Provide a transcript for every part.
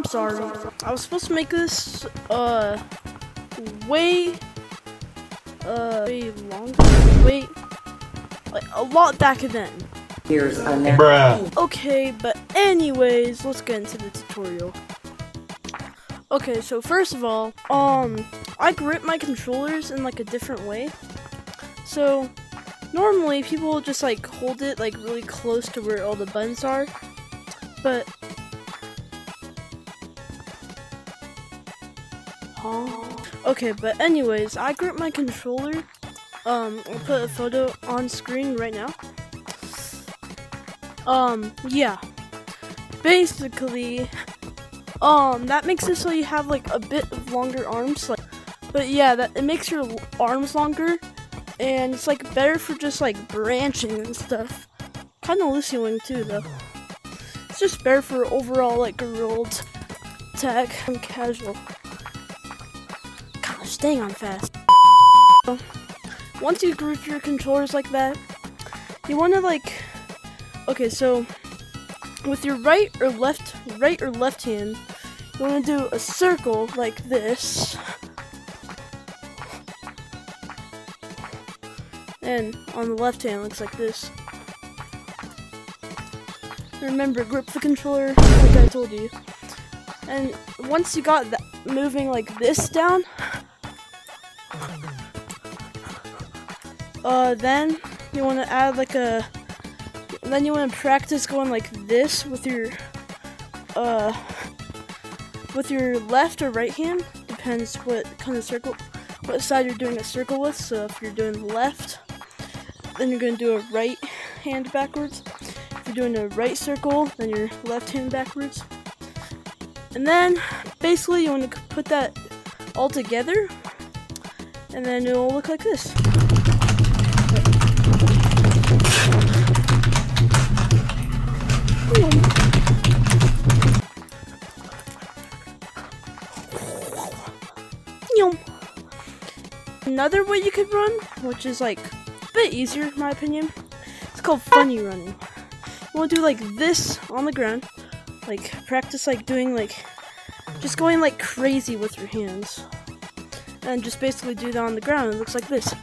I'm sorry. I was supposed to make this, uh, way, uh, way longer. Wait, like a lot back then. Here's a now. Bruh. Okay, but anyways, let's get into the tutorial. Okay, so first of all, um, I grip my controllers in like a different way. So, normally people just like hold it like really close to where all the buttons are, but Huh? Okay, but anyways, I grip my controller. Um, I'll put a photo on screen right now. Um, yeah. Basically, um, that makes it so you have like a bit of longer arms. Like, but yeah, that it makes your arms longer, and it's like better for just like branching and stuff. Kind of loosey wing too, though. It's just better for overall like a rolled attack and casual. Staying on fast. Once you group your controllers like that, you want to like Okay, so with your right or left, right or left hand, you want to do a circle like this. And on the left hand, looks like this. Remember, grip the controller like I told you. And once you got that moving like this down, uh, then you want to add like a then you want to practice going like this with your uh with your left or right hand. Depends what kind of circle what side you're doing a circle with. So if you're doing left then you're going to do a right hand backwards. If you're doing a right circle then your left hand backwards. And then basically you want to put that all together and then it will look like this. Another way you could run, which is like a bit easier in my opinion, it's called funny running. You want to do like this on the ground, like practice like doing like just going like crazy with your hands, and just basically do that on the ground. It looks like this.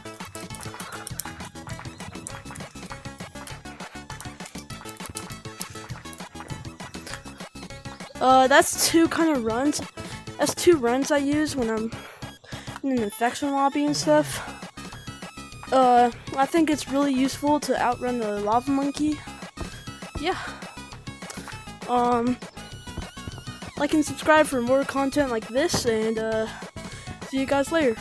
Uh, that's two kind of runs. That's two runs I use when I'm in an infection lobby and stuff. Uh, I think it's really useful to outrun the lava monkey. Yeah. Um, like and subscribe for more content like this, and uh, see you guys later.